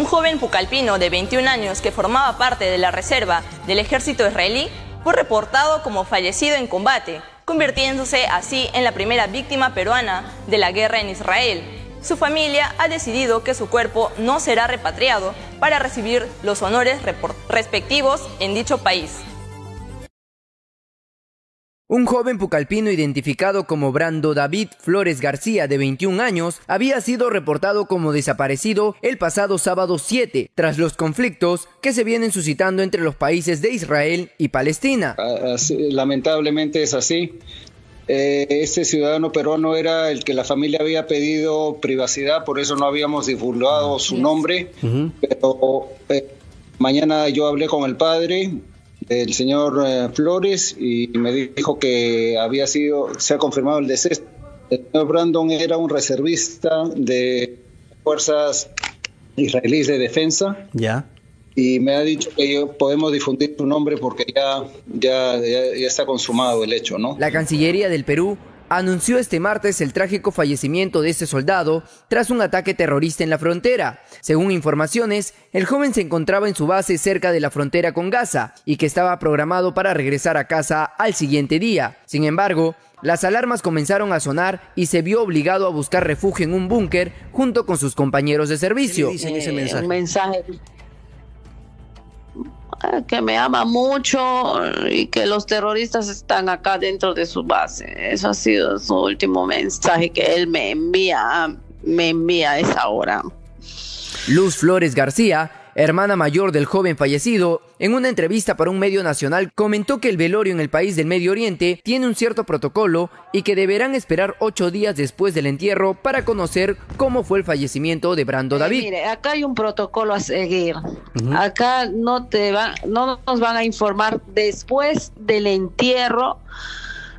un joven pucalpino de 21 años que formaba parte de la reserva del ejército israelí, fue reportado como fallecido en combate, convirtiéndose así en la primera víctima peruana de la guerra en Israel. Su familia ha decidido que su cuerpo no será repatriado para recibir los honores respectivos en dicho país. Un joven pucalpino identificado como Brando David Flores García, de 21 años, había sido reportado como desaparecido el pasado sábado 7, tras los conflictos que se vienen suscitando entre los países de Israel y Palestina. Ah, lamentablemente es así. Eh, este ciudadano peruano era el que la familia había pedido privacidad, por eso no habíamos divulgado su nombre. Pero eh, mañana yo hablé con el padre, el señor eh, Flores y me dijo que había sido, se ha confirmado el deceso. El señor Brandon era un reservista de fuerzas israelíes de defensa. Ya. Y me ha dicho que podemos difundir su nombre porque ya, ya, ya está consumado el hecho, ¿no? La Cancillería del Perú anunció este martes el trágico fallecimiento de este soldado tras un ataque terrorista en la frontera. Según informaciones, el joven se encontraba en su base cerca de la frontera con Gaza y que estaba programado para regresar a casa al siguiente día. Sin embargo, las alarmas comenzaron a sonar y se vio obligado a buscar refugio en un búnker junto con sus compañeros de servicio. ese mensaje? un mensaje que me ama mucho y que los terroristas están acá dentro de su base. Eso ha sido su último mensaje que él me envía, me envía a esa hora. Luz Flores García hermana mayor del joven fallecido, en una entrevista para un medio nacional comentó que el velorio en el país del Medio Oriente tiene un cierto protocolo y que deberán esperar ocho días después del entierro para conocer cómo fue el fallecimiento de Brando eh, David. mire, acá hay un protocolo a seguir. Acá no te van, no nos van a informar después del entierro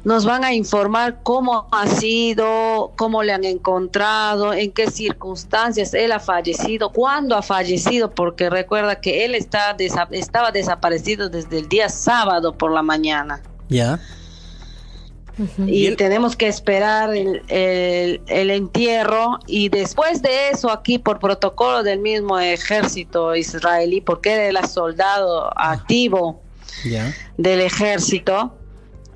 nos van a informar cómo ha sido, cómo le han encontrado, en qué circunstancias él ha fallecido, cuándo ha fallecido, porque recuerda que él está estaba desaparecido desde el día sábado por la mañana. Ya. Y, tenemos que esperar el, el, entierro y después de eso aquí por protocolo del mismo ejército israelí, porque él era soldado activo del ejército,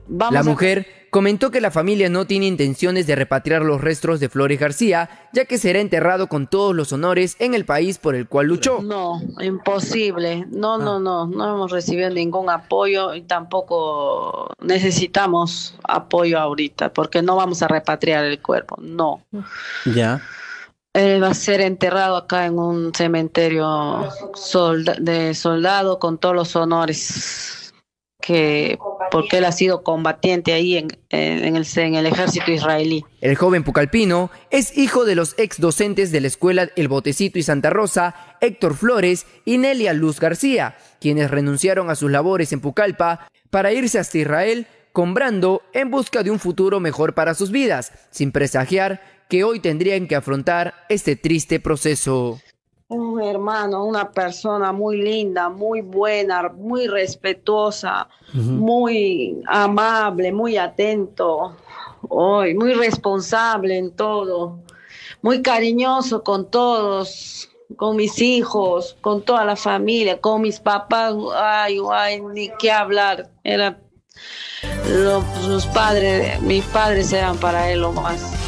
la mujer comentó que la familia no tiene intenciones de repatriar los restos de Flores García, ya que será enterrado con todos los honores en el país por el cual luchó. No, imposible. No, no, ah. no, no hemos recibido ningún apoyo y tampoco necesitamos apoyo ahorita, porque no vamos a repatriar el cuerpo, no. Ya. Él va a ser enterrado acá en un cementerio de soldado con todos los honores que porque él ha sido combatiente ahí en, en, el, en, el, ejército israelí. El joven Pucalpino es hijo de los ex docentes de la escuela El Botecito y Santa Rosa, Héctor Flores y Nelia Luz García, quienes renunciaron a sus labores en Pucallpa para irse hasta Israel, comprando en busca de un futuro mejor para sus vidas, sin presagiar que hoy tendrían que afrontar este triste proceso un hermano, una persona muy linda, muy buena, muy respetuosa, muy amable, muy atento, hoy, muy responsable en todo, muy cariñoso con todos, con mis hijos, con toda la familia, con mis papás, ay, ay, ni qué hablar, era los, padres, mis padres eran para él lo más.